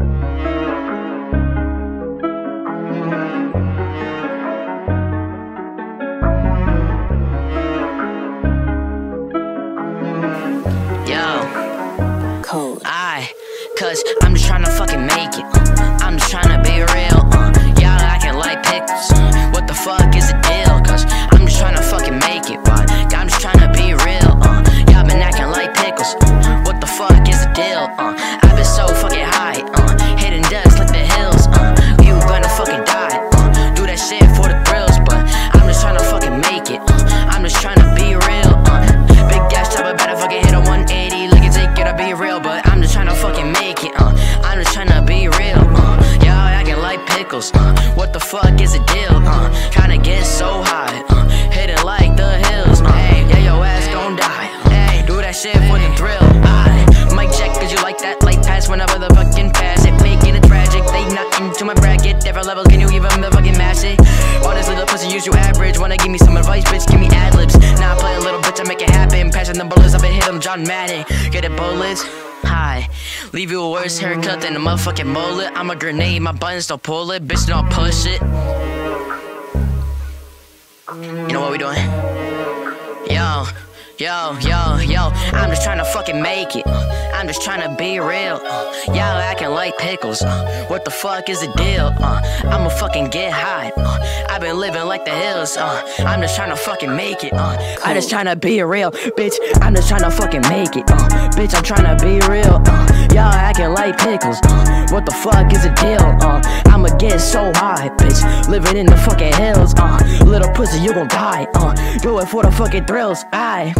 Yo, cold. I, cause I'm just trying to fucking make it. I'm just trying to be pickles. Uh, what the fuck is the deal? Uh, to get so high. Uh, hitting like the hills. Uh, yeah, your ass gon' die. Hey, do that shit for the thrill. I might check cause you like that light pass whenever the fucking pass it. Making it tragic. They not into my bracket. Different levels, can you even the fucking mash it? This little pussy use you average. Wanna give me some advice, bitch? Give me ad libs. Now I play a little bitch, I make it happen. Passing the bullets, I've been hitting John Madden. Get it, bullets? Hi. Leave you a worse haircut than a motherfucking mullet. I'm a grenade, my buttons don't pull it. Bitch, don't push it. You know what we doing? Yo. Yo, yo, yo, I'm just trying to fucking make it. I'm just trying to be real. Uh, y'all acting like pickles. Uh, what the fuck is the deal? Uh, I'ma fucking get high. Uh, I've been living like the hills. Uh, I'm just trying to fucking make it. Uh, I'm just trying to be real, bitch. I'm just trying to fucking make it. Uh, bitch, I'm trying to be real. Uh, y'all acting like pickles. Uh, what the fuck is the deal? Uh, I'ma get so high, bitch. Living in the fucking hills. Uh, little pussy, you gon' die. Uh, do it for the fucking thrills. Aye.